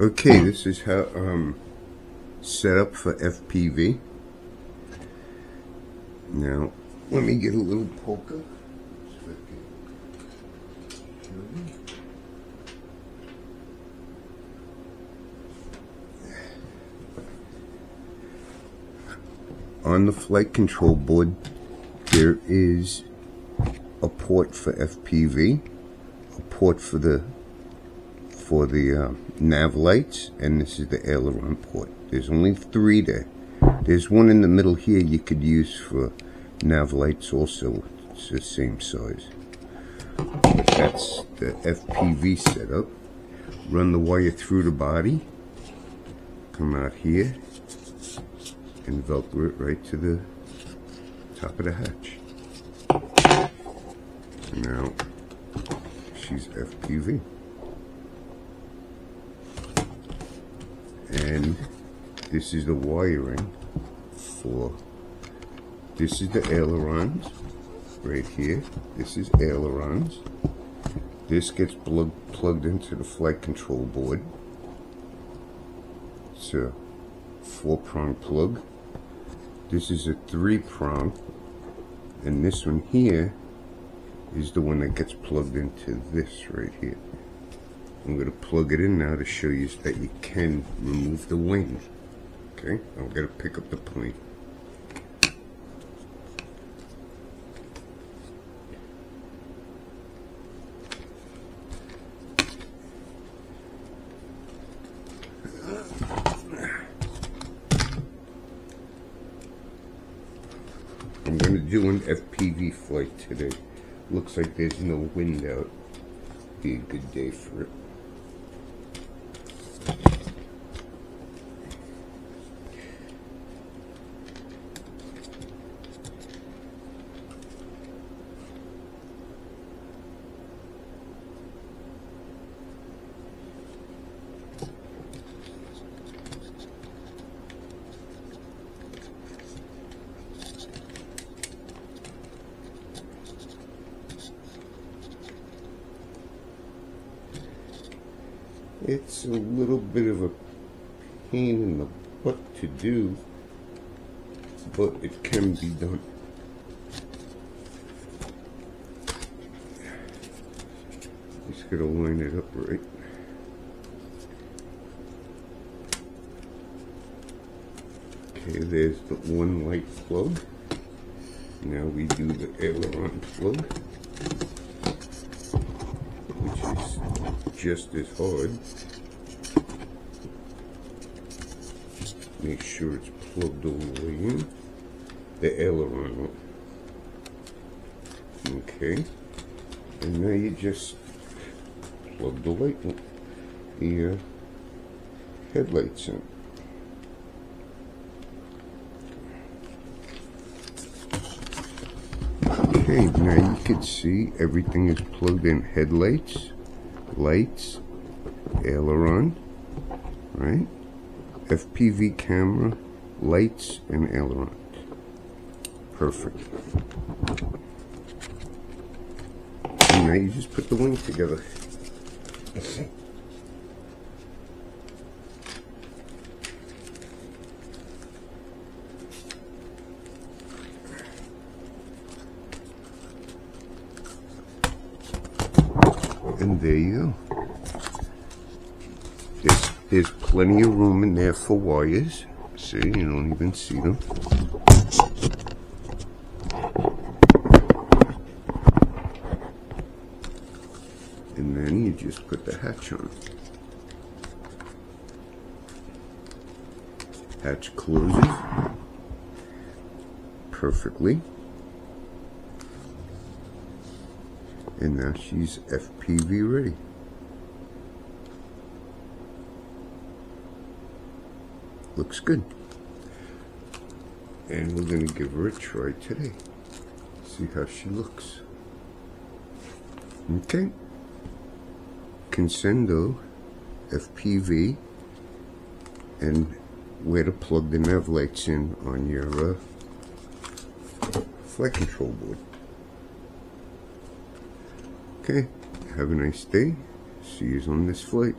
Okay, this is how um set up for FPV. Now, let me get a little poker. On the flight control board, there is a port for FPV, a port for the for the uh, nav lights, and this is the aileron port. There's only three there. There's one in the middle here you could use for nav lights also. It's the same size. But that's the FPV setup. Run the wire through the body. Come out here and velcro it right to the top of the hatch. Now, she's FPV. And this is the wiring for, this is the ailerons, right here. This is ailerons. This gets plug, plugged into the flight control board. It's a four prong plug. This is a three prong. And this one here is the one that gets plugged into this right here. I'm going to plug it in now to show you that you can remove the wing. Okay, I'm going to pick up the plane. I'm going to do an FPV flight today. Looks like there's no wind out. Be a good day for it. It's a little bit of a pain in the butt to do, but it can be done. Just gotta line it up right. Okay, there's the one light plug. Now we do the aileron plug, which is just as hard. Make sure it's plugged all the way in. The aileron. Okay. And now you just plug the light, the uh, headlights in. Okay, now you can see everything is plugged in. Headlights, lights, aileron, right? FPV camera, lights, and aileron. Perfect. And now you just put the wing together. And there you go. There's, there's plenty of room in there for wires. See, you don't even see them. And then you just put the hatch on. Hatch closes perfectly. And now she's FPV ready. Looks good. And we're going to give her a try today. See how she looks. Okay. Conscendo FPV and where to plug the nav lights in on your uh, flight control board. Okay, have a nice day. See you on this flight.